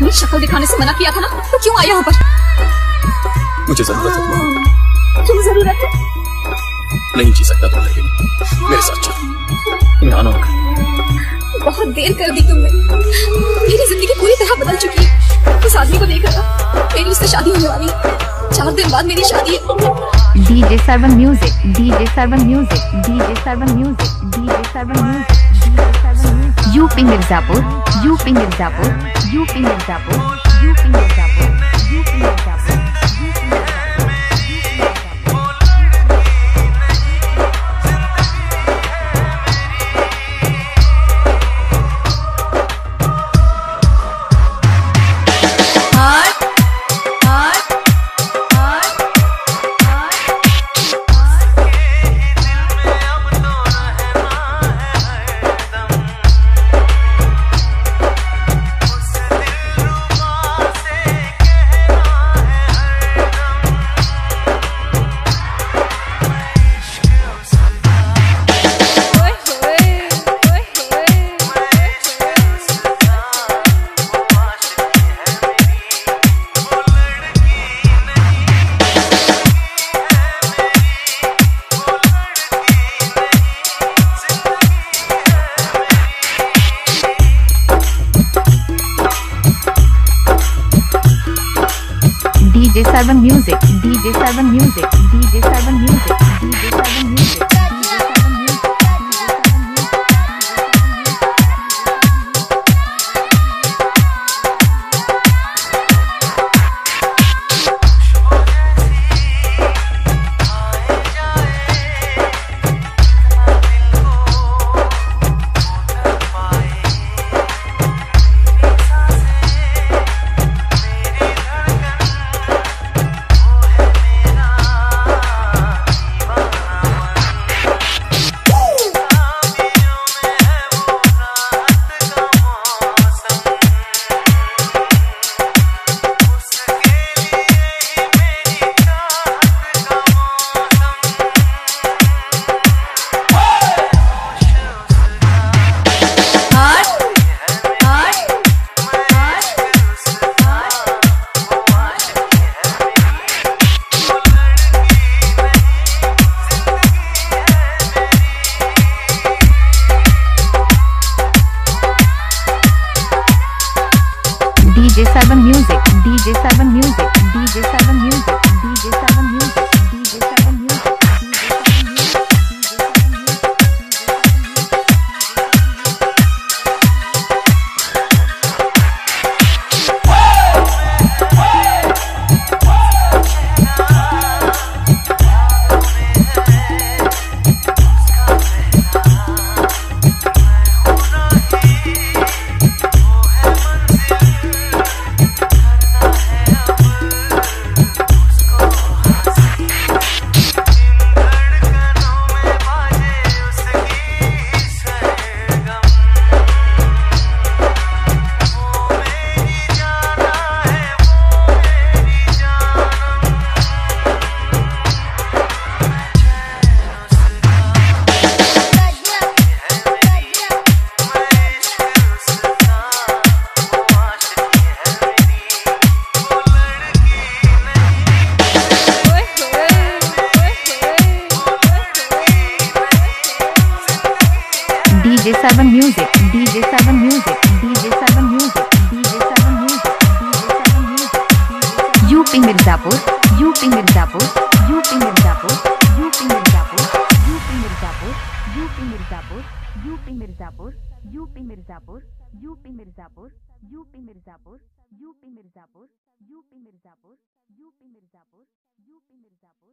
अपनी शक्ल दिखाने से मना किया था ना? तो क्यों आया यहाँ पर? मुझे ज़रूरत है क्यों ज़रूरत है? नहीं जी सकता तुम लेकिन मेरे साथ चलो। मैं आना होगा। बहुत देर कर दी तुमने। मेरी ज़िंदगी पूरी तरह बदल चुकी है। उस आदमी को देखा था मेरी उससे शादी होने वाली चार दिन बाद मेरी शादी है। DJ Sarvan Music, DJ Sarvan music DJ Sarvan Music, DJ Sarvan Music, UP Mirzapur UP Mirzapur UP Mirzapur DJ7 Music, DJ7 Music, DJ7 Music. DJ7 Music, DJ7 Music, DJ7 Music, DJ7 Music. DJ7 Music, DJ7 Music, DJ7 Music, DJ7 Music, UP Mirzapur, UP Mirzapur, UP Mirzapur, UP Mirzapur, UP Mirzapur, UP Mirzapur, UP Mirzapur, UP Mirzapur, UP Mirzapur, UP Mirzapur, UP Mirzapur, UP Mirzapur, UP Mirzapur, UP Mirzapur,